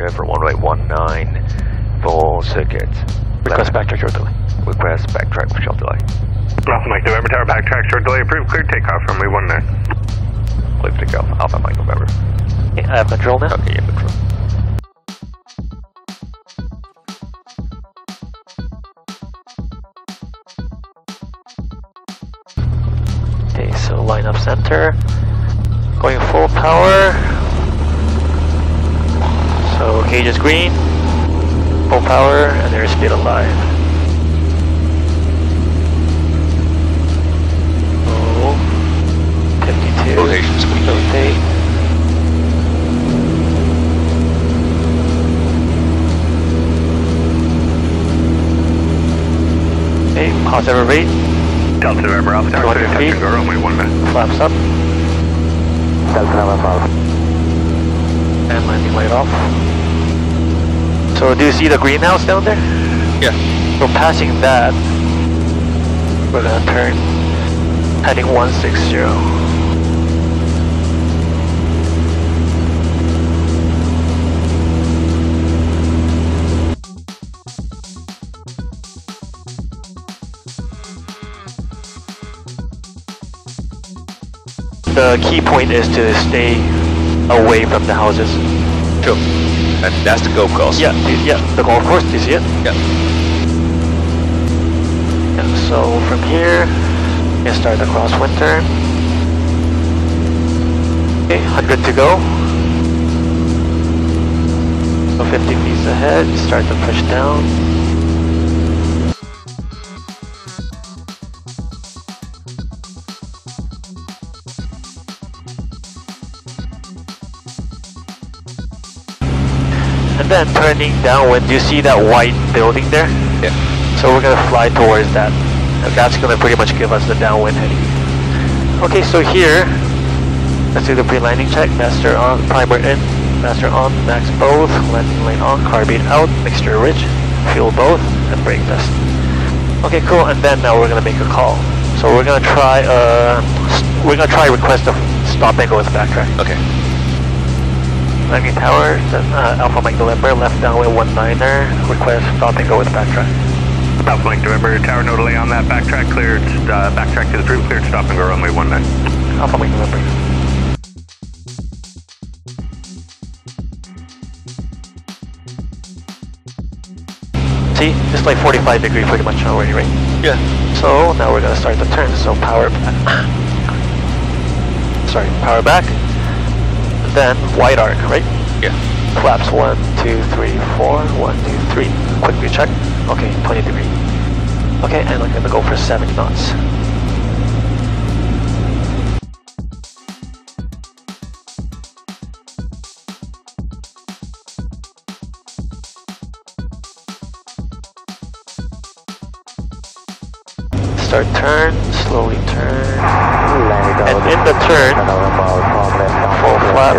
departure for runway 19, full circuit. Request backtrack short delay. Request backtrack for short delay. Alpha Mike November Tower backtrack short delay approved. Clear takeoff runway 19. Clear takeoff. Alpha Mike November. Okay, I have control now. Okay, yeah, control. Okay, so line up center. Going full power. So gauge is green. Full power and airspeed alive. Oh, 52. Rotation squeeze. Rotate. Okay, positive rate. Delta November Alpha Tower, 200 clear touch feet. and go runway 19. Flaps up. Delta November Alpha. And landing light off. So do you see the greenhouse down there? Yeah. We're passing that, we're gonna turn heading 160. The key point is to stay away from the houses. Sure. And that's the golf course. Yeah, yeah, the golf course, do you see it? Yeah. Yeah, so from here, you start the cross crosswind Okay, 100 to go. So 50 feet ahead, start to push down. And then turning downwind, do you see that white building there? Yeah. So we're gonna fly towards that. And that's gonna pretty much give us the downwind heading. Okay, so here, let's do the pre-landing check. Master on, primer in, master on, mags both, landing lane on, carbine out, mixture rich, fuel both, and brake test. Okay, cool, and then now we're gonna make a call. So we're gonna try, uh, we're gonna try request a stop and go with backtrack. Okay. Langley tower, then, uh, Alpha Mike November, left downwind 19er, request stop and go with backtrack. Alpha Mike November Tower, no delay on that backtrack. Cleared, uh, backtrack to the route. Cleared stop and go runway 19. Alpha Mike November. See, it's like 45 degree pretty much already, right? Yeah. So now we're gonna start the turn. So power back. Sorry, power back. Then wide arc, right? Yeah. Flaps one, two, three, four. One, two, three. Quickly check. Okay, 20 degree. Okay, and I'm gonna go for 70 knots. Start turn, slowly turn. And in the turn, full flat.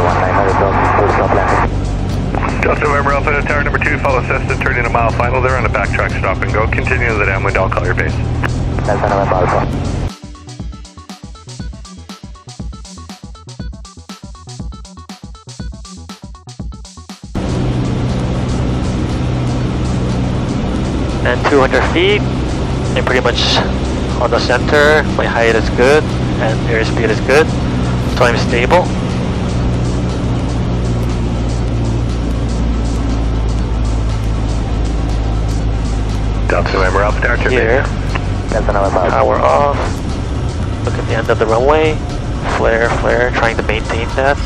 Delta November Alpha Tower number 2, follow Cessna, turn in a mile final there on the backtrack stop and go. Continue to the downwind, I'll call your base. Delta November Alpha. and 200 feet and pretty much on the center my height is good and airspeed is good. So I'm stable. Delta November Alpha Tower, turn here. Delta November Alpha. power off. Look at the end of the runway. Flare flare trying to maintain that.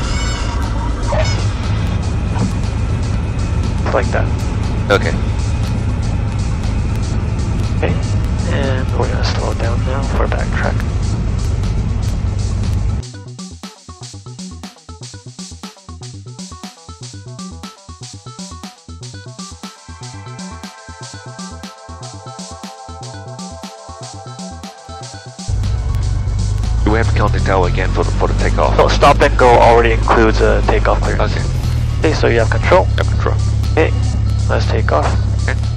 Like that. Okay. okay. and we're gonna slow down now for backtrack we have to count the tower again for the for the takeoff? so stop and go already includes a takeoff clearance Okay. okay so you have control I Have control. Okay, let's take off.